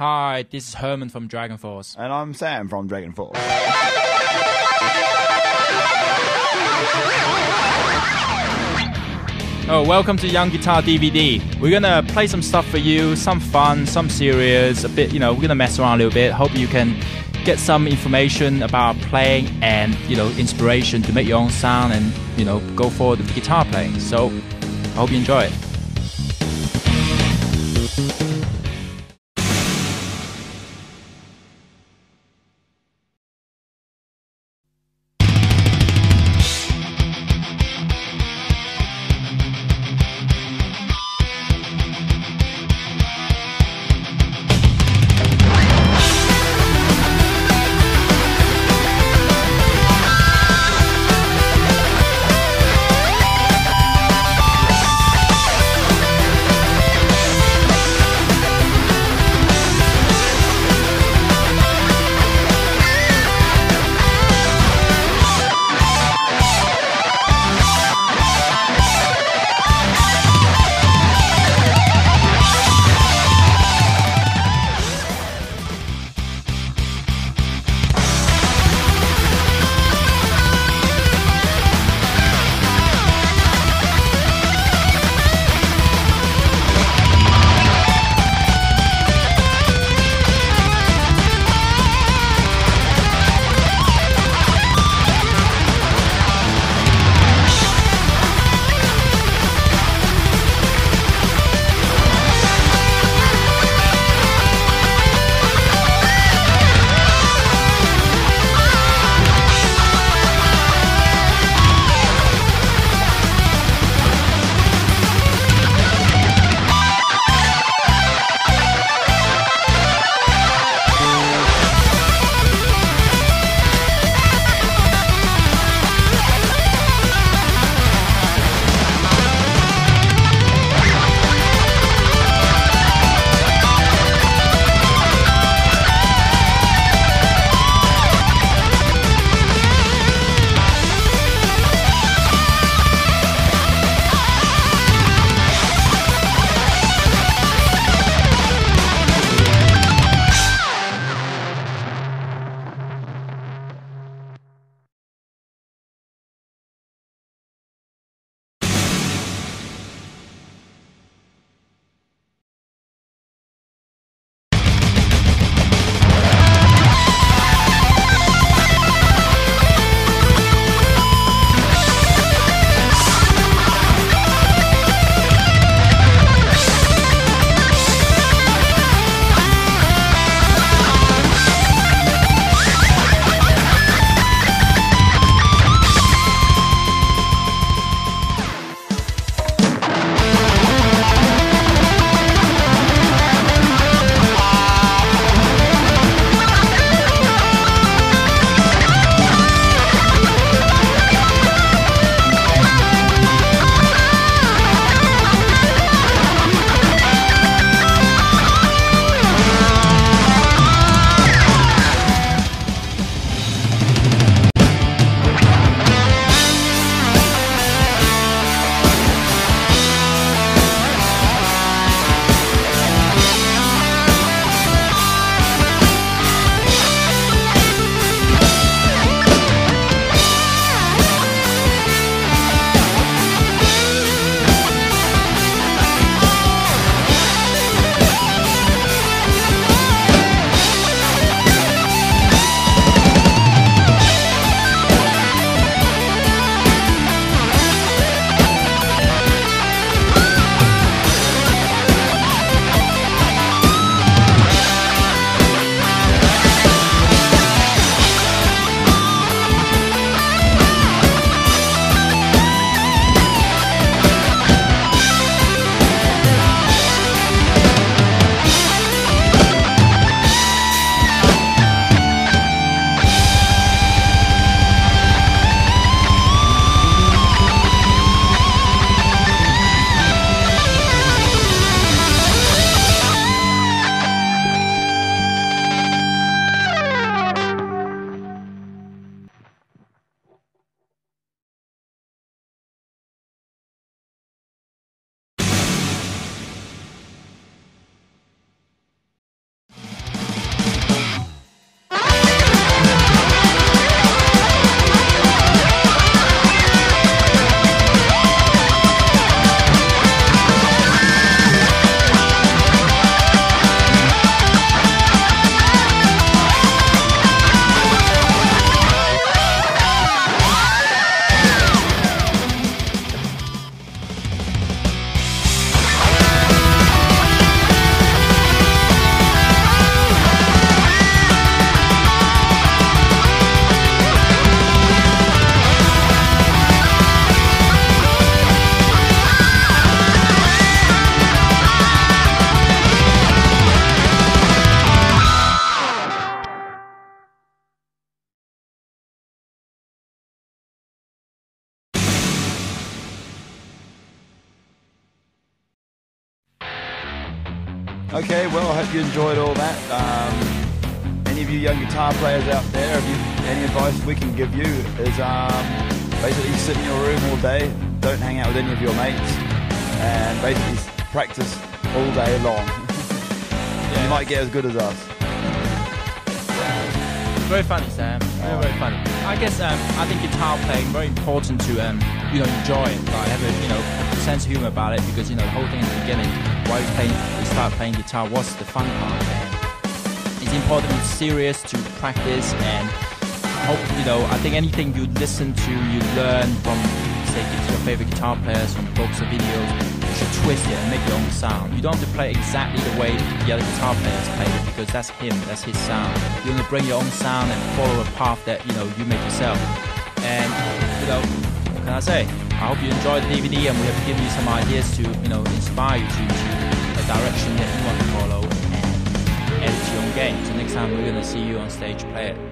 Hi, this is Herman from DragonForce. And I'm Sam from DragonForce. Oh, welcome to Young Guitar DVD. We're gonna play some stuff for you, some fun, some serious, a bit, you know, we're gonna mess around a little bit. Hope you can get some information about playing and, you know, inspiration to make your own sound and, you know, go forward with guitar playing. So, I hope you enjoy it. Okay, well, I hope you enjoyed all that. Um, any of you young guitar players out there, if you, any advice we can give you is um, basically sit in your room all day, don't hang out with any of your mates, and basically practice all day long. Yeah. You might get as good as us. Very funny, Sam. Very, very funny. I guess um, I think guitar playing very important to um, you know enjoy it. Like have a you know sense of humor about it because you know the whole thing in the beginning, why play, start playing guitar was the fun part. And it's important, it's serious to practice and hope you know. I think anything you listen to, you learn from say your favorite guitar players from books or videos. You should twist it and make your own sound. You don't have to play exactly the way the other guitar players play it because that's him, that's his sound. You want to bring your own sound and follow a path that you know you make yourself. And you know, what can I say? I hope you enjoyed the DVD and we have given you some ideas to you know inspire you to, to a direction that you want to follow and edit your own game. So next time we're gonna see you on stage play.